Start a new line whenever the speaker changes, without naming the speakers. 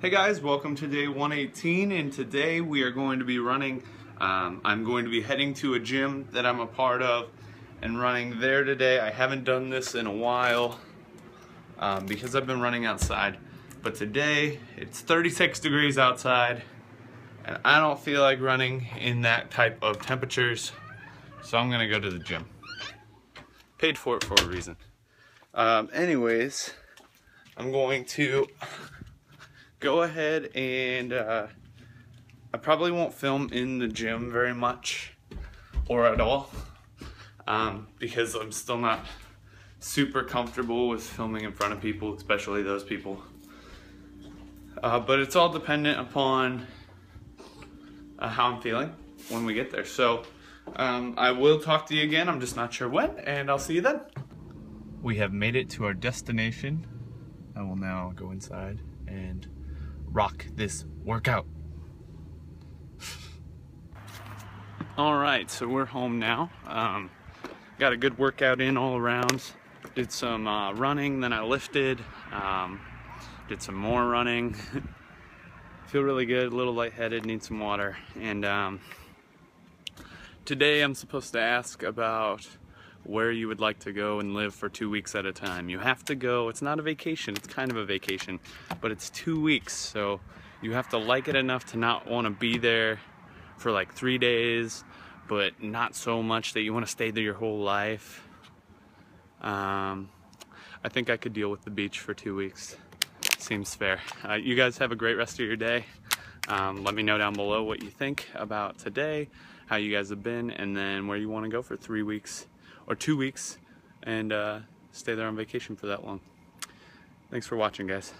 Hey guys, welcome to day 118 and today we are going to be running, um, I'm going to be heading to a gym that I'm a part of and running there today. I haven't done this in a while um, because I've been running outside, but today it's 36 degrees outside and I don't feel like running in that type of temperatures, so I'm gonna go to the gym. Paid for it for a reason. Um, anyways, I'm going to go ahead and uh, I probably won't film in the gym very much or at all um, because I'm still not super comfortable with filming in front of people, especially those people. Uh, but it's all dependent upon uh, how I'm feeling when we get there. So um, I will talk to you again. I'm just not sure when, and I'll see you then. We have made it to our destination. I will now go inside and rock this workout. all right, so we're home now. Um, got a good workout in all around. Did some uh, running, then I lifted. Um, did some more running. Feel really good, a little lightheaded, need some water. And um, today I'm supposed to ask about where you would like to go and live for two weeks at a time. You have to go, it's not a vacation, it's kind of a vacation, but it's two weeks, so you have to like it enough to not want to be there for like three days, but not so much that you want to stay there your whole life. Um, I think I could deal with the beach for two weeks. Seems fair. Uh, you guys have a great rest of your day. Um, let me know down below what you think about today, how you guys have been, and then where you want to go for three weeks or two weeks and uh, stay there on vacation for that long. Thanks for watching, guys.